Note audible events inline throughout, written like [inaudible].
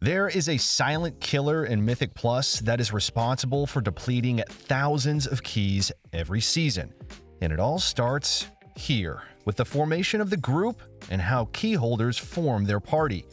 There is a silent killer in Mythic Plus that is responsible for depleting thousands of keys every season. And it all starts here, with the formation of the group and how key holders form their party.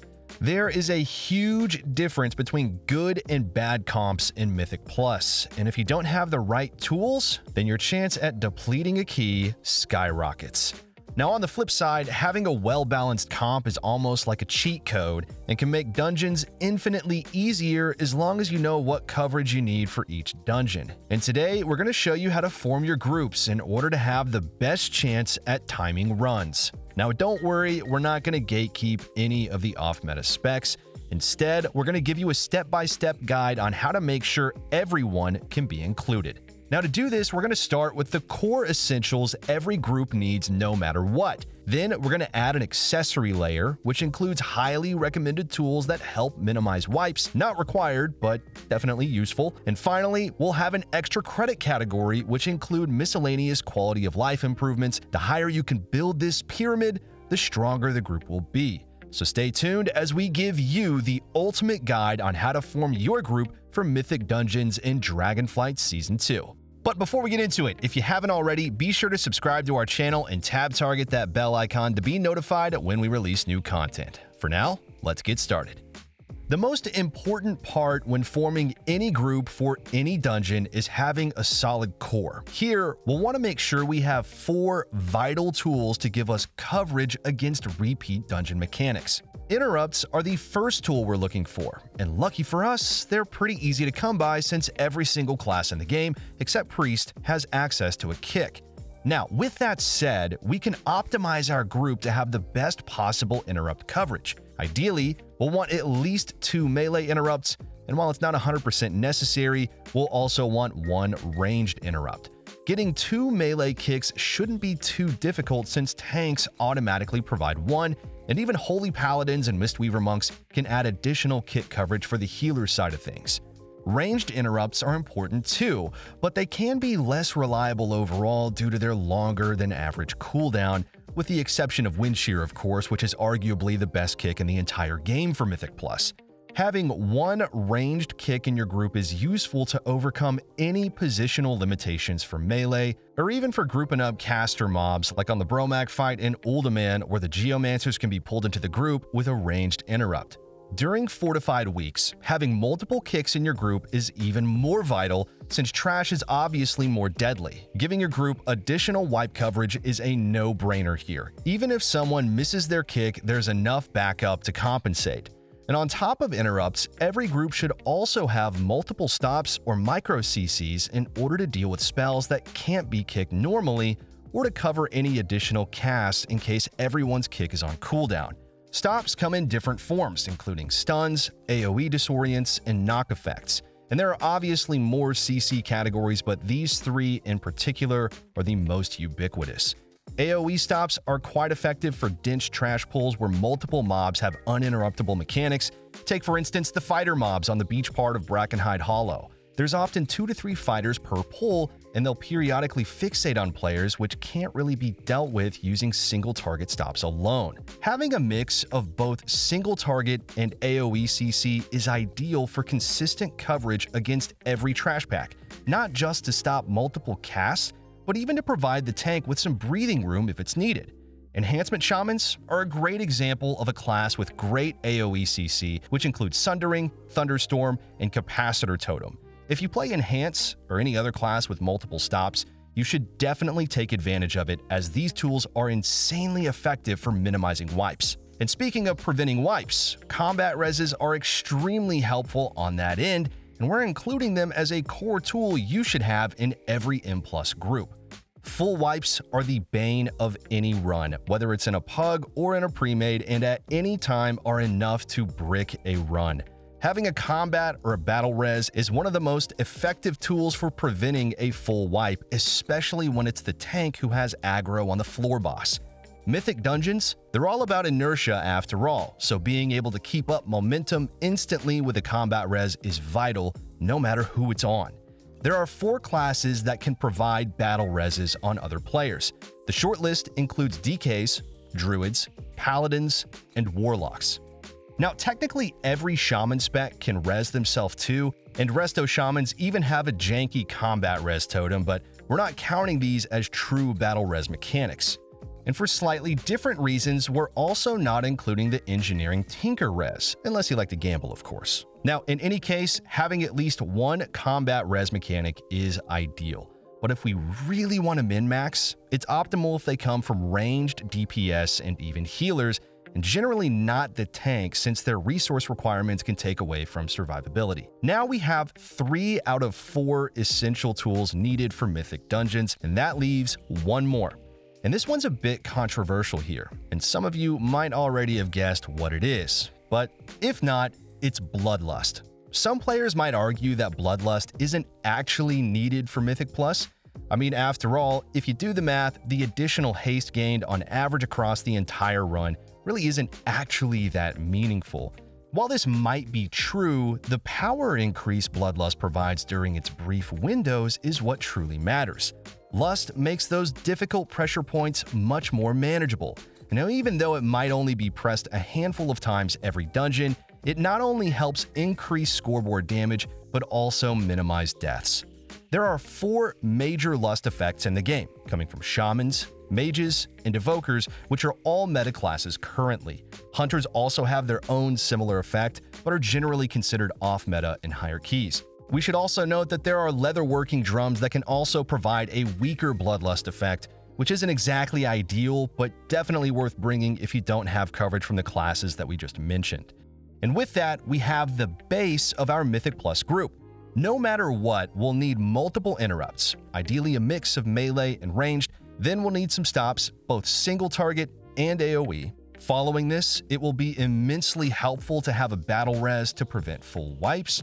There is a huge difference between good and bad comps in Mythic Plus, and if you don't have the right tools, then your chance at depleting a key skyrockets. Now, on the flip side, having a well balanced comp is almost like a cheat code and can make dungeons infinitely easier as long as you know what coverage you need for each dungeon. And today, we're going to show you how to form your groups in order to have the best chance at timing runs. Now, don't worry, we're not going to gatekeep any of the off meta specs. Instead, we're going to give you a step by step guide on how to make sure everyone can be included. Now to do this, we're going to start with the core essentials every group needs no matter what. Then we're going to add an accessory layer, which includes highly recommended tools that help minimize wipes, not required, but definitely useful. And finally, we'll have an extra credit category, which include miscellaneous quality of life improvements. The higher you can build this pyramid, the stronger the group will be. So stay tuned as we give you the ultimate guide on how to form your group for Mythic Dungeons in Dragonflight Season 2. But before we get into it, if you haven't already, be sure to subscribe to our channel and tab target that bell icon to be notified when we release new content. For now, let's get started. The most important part when forming any group for any dungeon is having a solid core. Here, we'll want to make sure we have four vital tools to give us coverage against repeat dungeon mechanics. Interrupts are the first tool we're looking for, and lucky for us, they're pretty easy to come by since every single class in the game, except Priest, has access to a kick. Now, with that said, we can optimize our group to have the best possible interrupt coverage. Ideally, we'll want at least two melee interrupts, and while it's not 100% necessary, we'll also want one ranged interrupt. Getting two melee kicks shouldn't be too difficult since tanks automatically provide one, and even Holy Paladins and Mistweaver Monks can add additional kit coverage for the healer side of things. Ranged interrupts are important too, but they can be less reliable overall due to their longer than average cooldown, with the exception of Wind Shear, of course, which is arguably the best kick in the entire game for Mythic Plus. Having one ranged kick in your group is useful to overcome any positional limitations for melee, or even for grouping up caster mobs like on the Bromach fight in Uldaman where the Geomancers can be pulled into the group with a ranged interrupt. During fortified weeks, having multiple kicks in your group is even more vital since trash is obviously more deadly. Giving your group additional wipe coverage is a no-brainer here. Even if someone misses their kick, there's enough backup to compensate. And on top of interrupts, every group should also have multiple stops or micro CCs in order to deal with spells that can't be kicked normally or to cover any additional casts in case everyone's kick is on cooldown. Stops come in different forms, including stuns, AoE disorients, and knock effects. And there are obviously more CC categories, but these three in particular are the most ubiquitous. AoE stops are quite effective for dense trash pulls where multiple mobs have uninterruptible mechanics. Take, for instance, the fighter mobs on the beach part of Brackenhide Hollow. There's often two to three fighters per pull, and they'll periodically fixate on players, which can't really be dealt with using single target stops alone. Having a mix of both single target and AoE CC is ideal for consistent coverage against every trash pack, not just to stop multiple casts, but even to provide the tank with some breathing room if it's needed. Enhancement Shamans are a great example of a class with great AoE CC, which includes Sundering, Thunderstorm, and Capacitor Totem. If you play Enhance or any other class with multiple stops, you should definitely take advantage of it as these tools are insanely effective for minimizing wipes. And speaking of preventing wipes, combat reses are extremely helpful on that end, and we're including them as a core tool you should have in every M Plus group. Full wipes are the bane of any run, whether it's in a pug or in a pre-made, and at any time are enough to brick a run. Having a combat or a battle res is one of the most effective tools for preventing a full wipe, especially when it's the tank who has aggro on the floor boss. Mythic dungeons, they're all about inertia after all, so being able to keep up momentum instantly with a combat res is vital no matter who it's on. There are four classes that can provide battle reses on other players. The short list includes DKs, druids, paladins, and warlocks. Now, technically, every shaman spec can res themselves too, and resto shamans even have a janky combat res totem, but we're not counting these as true battle res mechanics. And for slightly different reasons, we're also not including the engineering tinker res, unless you like to gamble, of course. Now, in any case, having at least one combat res mechanic is ideal. But if we really want to min-max, it's optimal if they come from ranged DPS and even healers, and generally not the tank since their resource requirements can take away from survivability. Now we have three out of four essential tools needed for Mythic Dungeons, and that leaves one more. And this one's a bit controversial here, and some of you might already have guessed what it is. But if not, it's Bloodlust. Some players might argue that Bloodlust isn't actually needed for Mythic Plus, I mean, after all, if you do the math, the additional haste gained on average across the entire run really isn't actually that meaningful. While this might be true, the power increase Bloodlust provides during its brief windows is what truly matters. Lust makes those difficult pressure points much more manageable. Now, even though it might only be pressed a handful of times every dungeon, it not only helps increase scoreboard damage, but also minimize deaths. There are four major lust effects in the game, coming from shamans, mages, and evokers, which are all meta classes currently. Hunters also have their own similar effect, but are generally considered off meta in higher keys. We should also note that there are leatherworking drums that can also provide a weaker bloodlust effect, which isn't exactly ideal, but definitely worth bringing if you don't have coverage from the classes that we just mentioned. And with that, we have the base of our Mythic Plus group. No matter what, we'll need multiple interrupts, ideally a mix of melee and ranged, then we'll need some stops, both single target and AoE. Following this, it will be immensely helpful to have a battle res to prevent full wipes,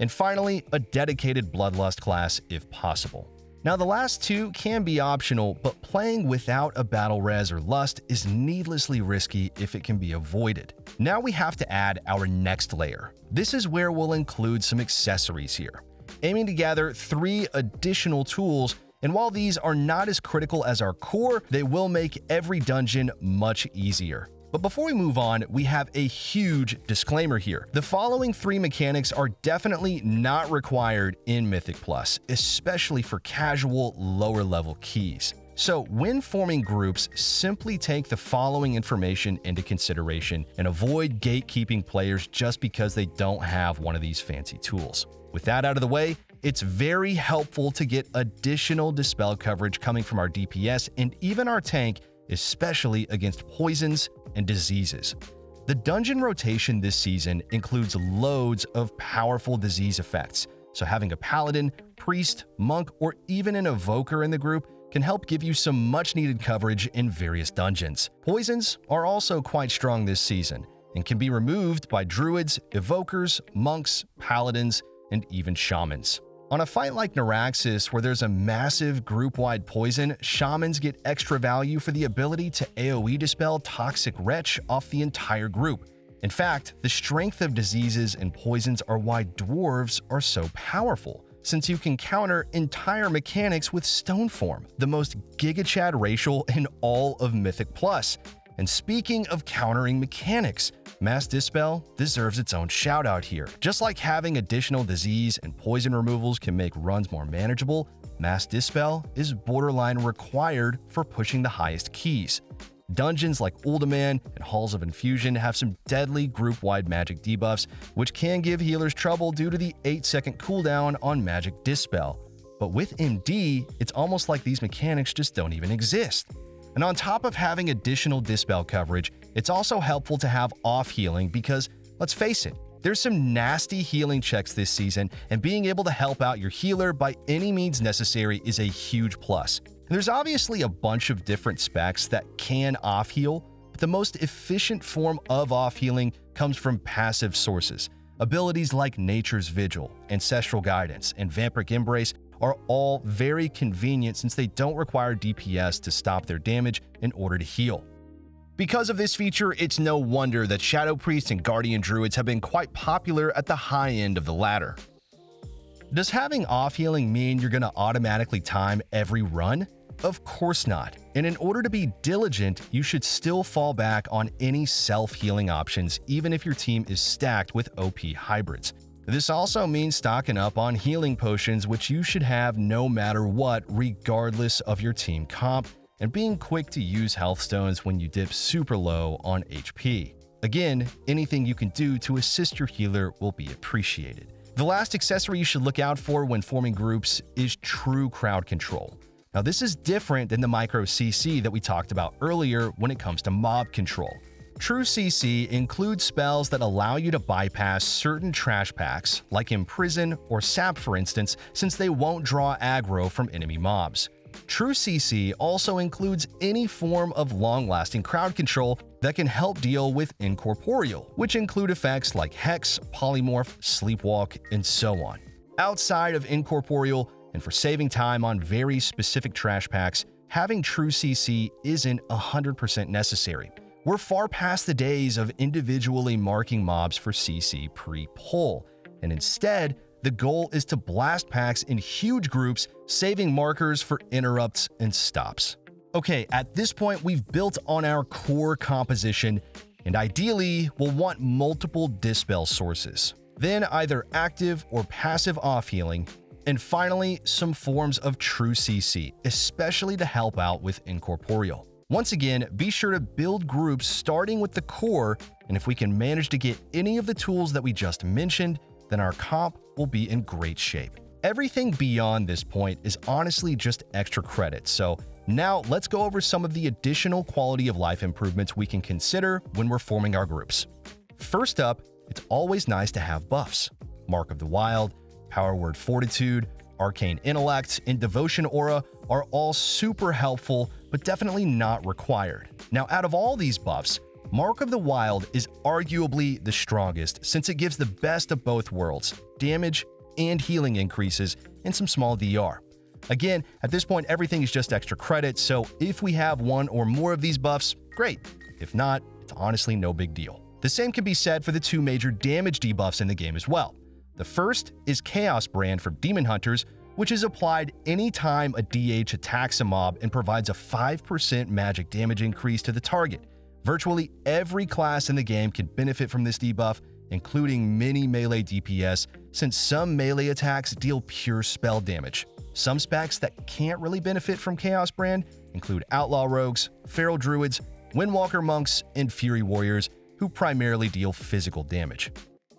and finally, a dedicated Bloodlust class if possible. Now, the last two can be optional, but playing without a battle res or lust is needlessly risky if it can be avoided. Now we have to add our next layer. This is where we'll include some accessories here, aiming to gather three additional tools and while these are not as critical as our core, they will make every dungeon much easier. But before we move on, we have a huge disclaimer here. The following three mechanics are definitely not required in Mythic Plus, especially for casual, lower level keys. So, when forming groups, simply take the following information into consideration and avoid gatekeeping players just because they don't have one of these fancy tools. With that out of the way, it's very helpful to get additional dispel coverage coming from our DPS and even our tank, especially against poisons and diseases. The dungeon rotation this season includes loads of powerful disease effects, so having a paladin, priest, monk, or even an evoker in the group can help give you some much needed coverage in various dungeons. Poisons are also quite strong this season and can be removed by druids, evokers, monks, paladins, and even shamans. On a fight like Neuraxis, where there's a massive group-wide poison, shamans get extra value for the ability to AoE dispel Toxic Retch off the entire group. In fact, the strength of diseases and poisons are why dwarves are so powerful, since you can counter entire mechanics with Stoneform, the most giga chad racial in all of Mythic Plus. And speaking of countering mechanics, Mass Dispel deserves its own shout out here. Just like having additional disease and poison removals can make runs more manageable, Mass Dispel is borderline required for pushing the highest keys. Dungeons like Uldaman and Halls of Infusion have some deadly group-wide magic debuffs, which can give healers trouble due to the 8-second cooldown on Magic Dispel. But with MD, it's almost like these mechanics just don't even exist. And on top of having additional Dispel coverage, it's also helpful to have off healing because, let's face it, there's some nasty healing checks this season, and being able to help out your healer by any means necessary is a huge plus. And there's obviously a bunch of different specs that can off heal, but the most efficient form of off healing comes from passive sources. Abilities like Nature's Vigil, Ancestral Guidance, and Vampiric Embrace are all very convenient since they don't require DPS to stop their damage in order to heal. Because of this feature, it's no wonder that Shadow Priests and Guardian Druids have been quite popular at the high end of the ladder. Does having off healing mean you're going to automatically time every run? Of course not. And in order to be diligent, you should still fall back on any self healing options, even if your team is stacked with OP hybrids. This also means stocking up on healing potions, which you should have no matter what, regardless of your team comp, and being quick to use health stones when you dip super low on HP. Again, anything you can do to assist your healer will be appreciated. The last accessory you should look out for when forming groups is true crowd control. Now, this is different than the micro CC that we talked about earlier when it comes to mob control. True CC includes spells that allow you to bypass certain trash packs, like Imprison or Sap for instance, since they won't draw aggro from enemy mobs. True CC also includes any form of long-lasting crowd control that can help deal with Incorporeal, which include effects like Hex, Polymorph, Sleepwalk, and so on. Outside of Incorporeal, and for saving time on very specific trash packs, having True CC isn't 100% necessary. We're far past the days of individually marking mobs for CC pre-pull, and instead, the goal is to blast packs in huge groups, saving markers for interrupts and stops. Okay, at this point, we've built on our core composition, and ideally, we'll want multiple dispel sources. Then either active or passive off healing, and finally, some forms of true CC, especially to help out with Incorporeal. Once again, be sure to build groups starting with the core, and if we can manage to get any of the tools that we just mentioned, then our comp will be in great shape. Everything beyond this point is honestly just extra credit, so now let's go over some of the additional quality of life improvements we can consider when we're forming our groups. First up, it's always nice to have buffs. Mark of the Wild, Power Word Fortitude, Arcane Intellect, and Devotion Aura are all super helpful, but definitely not required. Now, out of all these buffs, Mark of the Wild is arguably the strongest since it gives the best of both worlds damage and healing increases, and some small DR. Again, at this point, everything is just extra credit, so if we have one or more of these buffs, great. If not, it's honestly no big deal. The same can be said for the two major damage debuffs in the game as well. The first is Chaos Brand for Demon Hunters, which is applied anytime a DH attacks a mob and provides a 5% magic damage increase to the target. Virtually every class in the game can benefit from this debuff, including many melee DPS, since some melee attacks deal pure spell damage. Some specs that can't really benefit from Chaos Brand include Outlaw Rogues, Feral Druids, Windwalker Monks, and Fury Warriors, who primarily deal physical damage.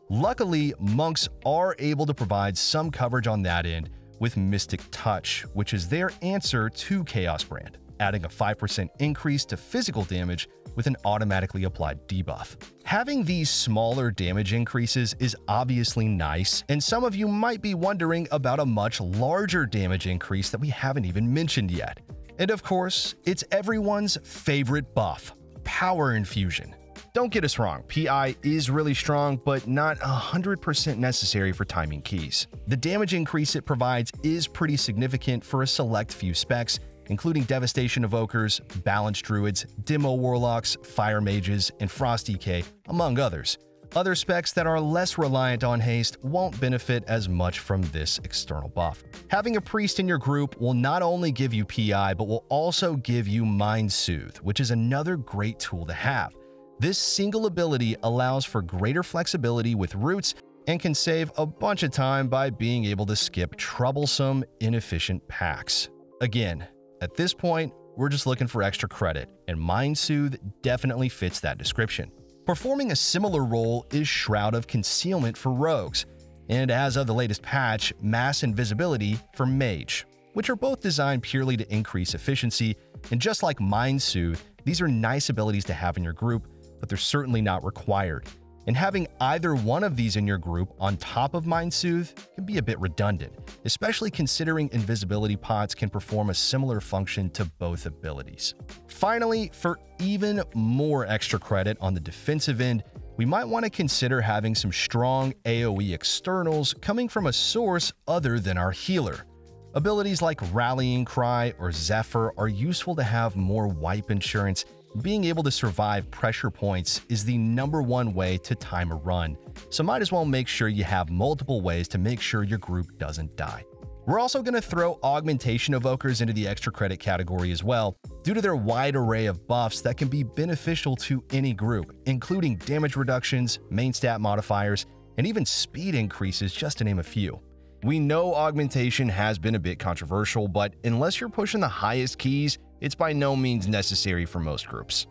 Luckily, monks are able to provide some coverage on that end with Mystic Touch, which is their answer to Chaos Brand, adding a 5% increase to physical damage with an automatically applied debuff. Having these smaller damage increases is obviously nice, and some of you might be wondering about a much larger damage increase that we haven't even mentioned yet. And of course, it's everyone's favorite buff, Power Infusion. Don't get us wrong, PI is really strong, but not 100% necessary for timing keys. The damage increase it provides is pretty significant for a select few specs, including Devastation Evokers, Balance Druids, Demo Warlocks, Fire Mages, and Frost DK, among others. Other specs that are less reliant on haste won't benefit as much from this external buff. Having a priest in your group will not only give you PI, but will also give you Mind Soothe, which is another great tool to have. This single ability allows for greater flexibility with roots and can save a bunch of time by being able to skip troublesome, inefficient packs. Again, at this point, we're just looking for extra credit, and Mind Soothe definitely fits that description. Performing a similar role is Shroud of Concealment for rogues, and as of the latest patch, Mass Invisibility for Mage, which are both designed purely to increase efficiency, and just like Mind Soothe, these are nice abilities to have in your group, but they're certainly not required and having either one of these in your group on top of Mind Soothe can be a bit redundant, especially considering invisibility pots can perform a similar function to both abilities. Finally, for even more extra credit on the defensive end, we might want to consider having some strong AoE externals coming from a source other than our healer. Abilities like Rallying Cry or Zephyr are useful to have more wipe insurance being able to survive pressure points is the number one way to time a run, so might as well make sure you have multiple ways to make sure your group doesn't die. We're also going to throw augmentation evokers into the extra credit category as well, due to their wide array of buffs that can be beneficial to any group, including damage reductions, main stat modifiers, and even speed increases, just to name a few. We know augmentation has been a bit controversial, but unless you're pushing the highest keys, it's by no means necessary for most groups.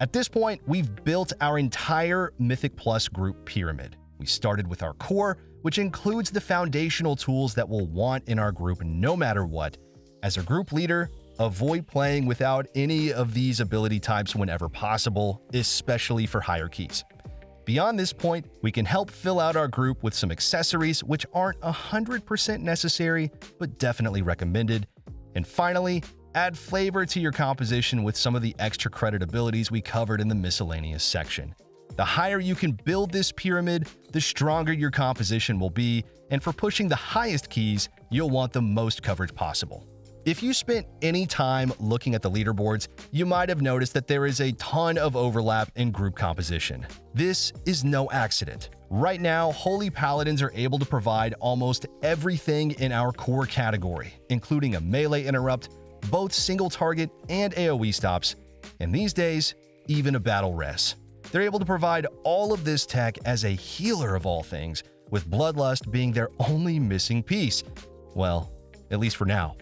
At this point, we've built our entire Mythic Plus group pyramid. We started with our core, which includes the foundational tools that we'll want in our group no matter what. As a group leader, avoid playing without any of these ability types whenever possible, especially for higher keys. Beyond this point, we can help fill out our group with some accessories which aren't 100% necessary, but definitely recommended. And finally, add flavor to your composition with some of the extra credit abilities we covered in the miscellaneous section. The higher you can build this pyramid, the stronger your composition will be, and for pushing the highest keys, you'll want the most coverage possible. If you spent any time looking at the leaderboards, you might have noticed that there is a ton of overlap in group composition. This is no accident. Right now, Holy Paladins are able to provide almost everything in our core category, including a melee interrupt, both single target and AoE stops, and these days, even a battle res. They're able to provide all of this tech as a healer of all things, with Bloodlust being their [laughs] only missing piece. Well, at least for now.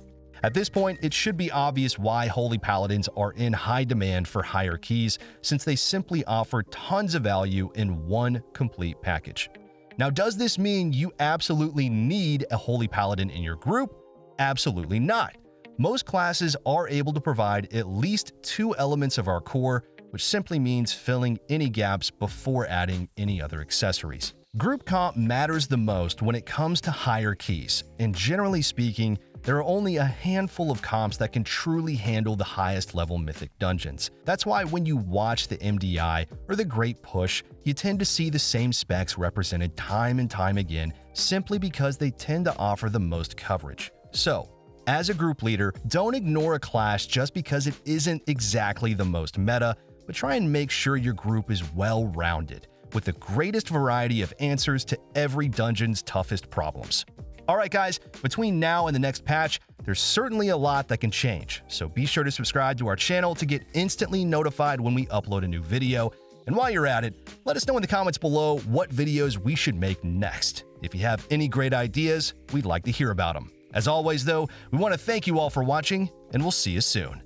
At this point, it should be obvious why Holy Paladins are in high demand for higher keys, since they simply offer tons of value in one complete package. Now, does this mean you absolutely need a Holy Paladin in your group? Absolutely not. Most classes are able to provide at least two elements of our core, which simply means filling any gaps before adding any other accessories. Group comp matters the most when it comes to higher keys, and generally speaking, there are only a handful of comps that can truly handle the highest level mythic dungeons. That's why when you watch the MDI or the Great Push, you tend to see the same specs represented time and time again simply because they tend to offer the most coverage. So, as a group leader, don't ignore a clash just because it isn't exactly the most meta, but try and make sure your group is well rounded, with the greatest variety of answers to every dungeon's toughest problems. Alright guys, between now and the next patch, there's certainly a lot that can change, so be sure to subscribe to our channel to get instantly notified when we upload a new video. And while you're at it, let us know in the comments below what videos we should make next. If you have any great ideas, we'd like to hear about them. As always though, we want to thank you all for watching, and we'll see you soon.